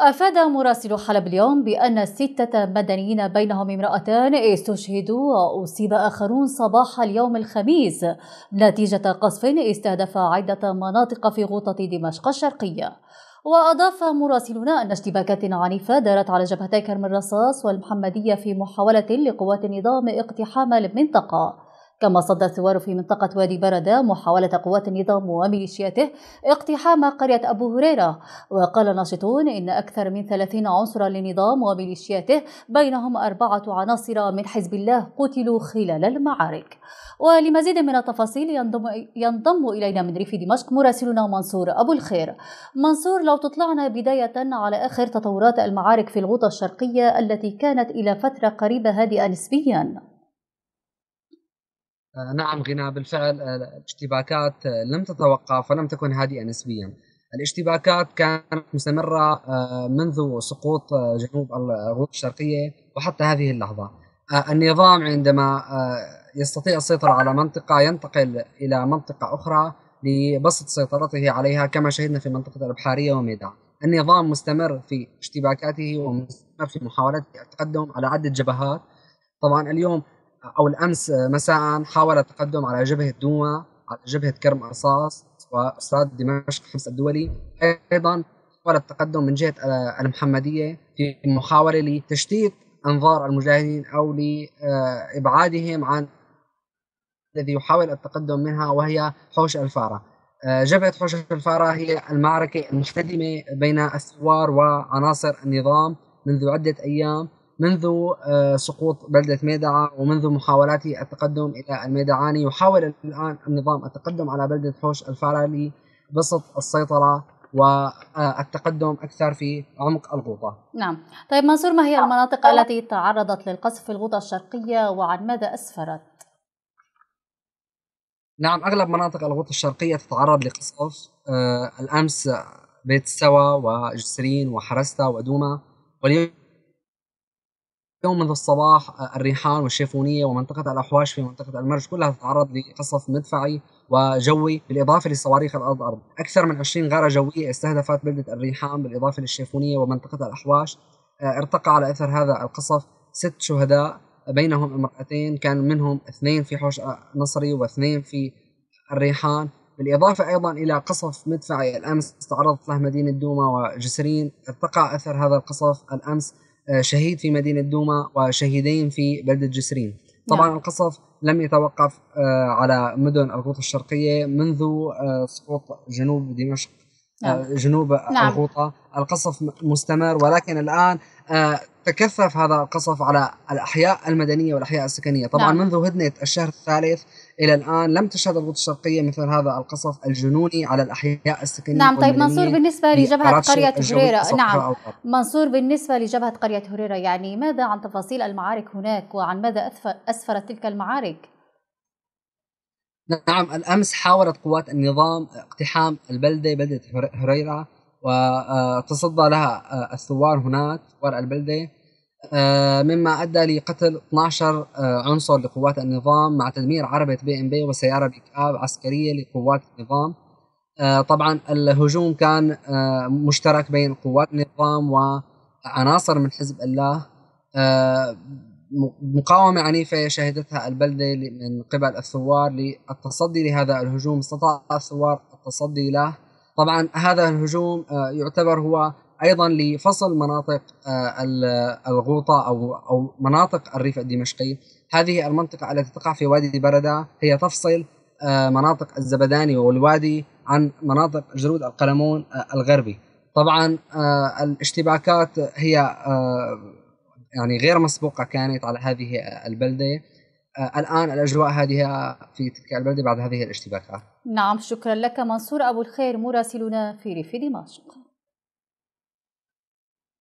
أفاد مراسل حلب اليوم بأن ستة مدنيين بينهم امرأتان استشهدوا وأصيب آخرون صباح اليوم الخميس. نتيجة قصف استهدف عدة مناطق في غوطة دمشق الشرقية. وأضاف مراسلون أن اشتباكات عنيفة دارت على جبهتي كرم الرصاص والمحمدية في محاولة لقوات النظام اقتحام المنطقة. كما صد الثوار في منطقة وادي بردة محاولة قوات النظام وميليشياته اقتحام قرية أبو هريرة. وقال ناشطون إن أكثر من 30 عنصرا للنظام وميليشياته بينهم أربعة عناصر من حزب الله قتلوا خلال المعارك. ولمزيد من التفاصيل ينضم, ينضم إلينا من ريف دمشق مراسلنا منصور أبو الخير. منصور لو تطلعنا بداية على آخر تطورات المعارك في الغوطة الشرقية التي كانت إلى فترة قريبة هادئة نسبياً. نعم غنى بالفعل آه، الاشتباكات آه، لم تتوقف ولم تكن هادئة نسبيا. الاشتباكات كانت مستمرة منذ سقوط جنوب الغوط الشرقية وحتى هذه اللحظة. النظام عندما يستطيع السيطرة على منطقة ينتقل إلى منطقة أخرى لبسط سيطرته عليها كما شهدنا في منطقة البحارية وميدان. النظام مستمر في اشتباكاته ومستمر في محاولة التقدم على عدة جبهات. طبعا اليوم أو الأمس مساء حاول التقدم على جبهة دوما على جبهة كرم ارصاص واستاد دمشق حمص الدولي. أيضا حاول التقدم من جهة المحمدية في محاولة لتشتيت أنظار المجاهدين أو لإبعادهم عن الذي يحاول التقدم منها وهي حوش الفارة. جبهة حوش الفارة هي المعركة المحتدمة بين الثوار وعناصر النظام منذ عدة أيام. منذ آه، سقوط بلدة ميدعة ومنذ محاولات التقدم إلى الميدعاني يحاول الآن النظام التقدم على بلدة حوش الفارالي بسط السيطرة والتقدم أكثر في عمق الغوطة نعم طيب منصور ما هي المناطق التي تعرضت للقصف في الغوطة الشرقية وعن ماذا أسفرت؟ نعم أغلب مناطق الغوطة الشرقية تتعرض لقصف آه الأمس بيت سوا وجسرين وحرستا ودوما واليوم يوم منذ الصباح آه، الريحان والشيفونية ومنطقة الأحواش في منطقة المرج كلها تتعرض لقصف مدفعي وجوي بالإضافة لصواريخ الأرض. أرض. أكثر من 20 غارة جوية استهدفت بلدة الريحان بالإضافة للشيفونية ومنطقة الأحواش. آه، ارتقى على أثر هذا القصف ست شهداء بينهم امرأتين كان منهم اثنين في حوش نصري واثنين في الريحان. بالإضافة أيضا إلى قصف مدفعي الأمس تعرضت له مدينة دوما وجسرين. ارتقى أثر هذا القصف الأمس آه، شهيد في مدينة دوما وشهيدين في بلدة جسرين طبعا نعم. القصف لم يتوقف آه، على مدن الغوطة الشرقية منذ آه، سقوط جنوب دمشق نعم. جنوب نعم. الغوطة القصف مستمر ولكن الآن تكثف هذا القصف على الأحياء المدنية والأحياء السكنية طبعا نعم. منذ هدنة الشهر الثالث إلى الآن لم تشهد الغوطة الشرقية مثل هذا القصف الجنوني على الأحياء السكنية نعم طيب منصور بالنسبة لجبهة قرية هريرة نعم. منصور بالنسبة لجبهة قرية هريرة يعني ماذا عن تفاصيل المعارك هناك؟ وعن ماذا أسفرت تلك المعارك؟ نعم الأمس حاولت قوات النظام اقتحام البلدة بلدة هريرة وتصدى لها الثوار هناك ثوار البلدة. آه، مما أدى لقتل 12 آه، عنصر لقوات النظام مع تدمير عربة BMP وسيارة pick up عسكرية لقوات النظام. آه، طبعا الهجوم كان مشترك بين قوات النظام وعناصر من حزب الله. مقاومة عنيفة شهدتها البلدة من قبل الثوار للتصدي لهذا الهجوم. استطاع الثوار التصدي له. طبعا هذا الهجوم يعتبر هو أيضا لفصل مناطق آه، الغوطة أو أو مناطق الريف الدمشقي. هذه المنطقة التي تقع في وادي برده هي تفصل آه، مناطق الزبداني والوادي عن مناطق جرود القلمون آه، الغربي. طبعا الاشتباكات هي يعني غير مسبوقة كانت على هذه البلدة. الآن الأجواء هذه في تلك البلدة بعد هذه الاشتباكات. نعم شكرا لك منصور. أبو الخير مراسلنا في ريف دمشق.